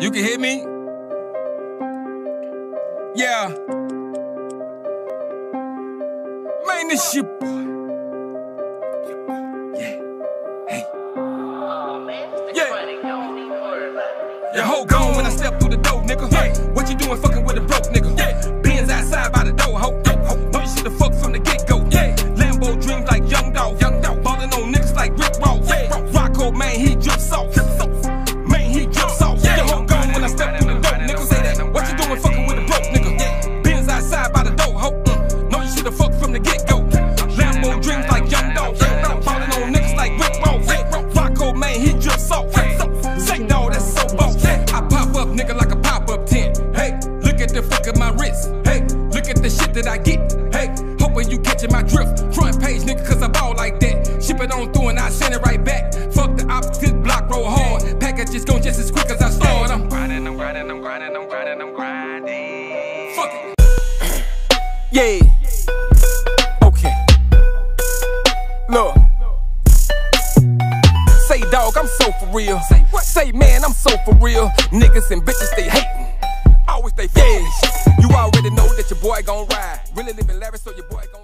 You can hear me? Yeah. Man, this shit, boy. Yeah. Hey. Yeah. Your hoe gone when I step through the door, nigga. Yeah. What you doing fucking with a broke nigga? Yeah. Benz outside by the door, hoe. Know you should've fucked from the get go. Yeah. Lambo dreams like young dog. Young dog. Ballin' on niggas like Rick Ross. Yeah. Rocko, man, he jumps off. Hey, look at the shit that I get. Hey, hoping you catching my drift. Front page, nigga, cause I ball like that. Ship it on through and I send it right back. Fuck the opposite block, roll hard. Packages going just as quick as I start. I'm grinding, I'm grinding, I'm grinding, I'm grinding, I'm grinding. fuck it. Yeah. Okay. Look. Say, dog, I'm so for real. Say what? Say, man, I'm so for real. Niggas and bitches, they hating. Always they yeah. Boy gon' ride. Really living lavish, so your boy gon'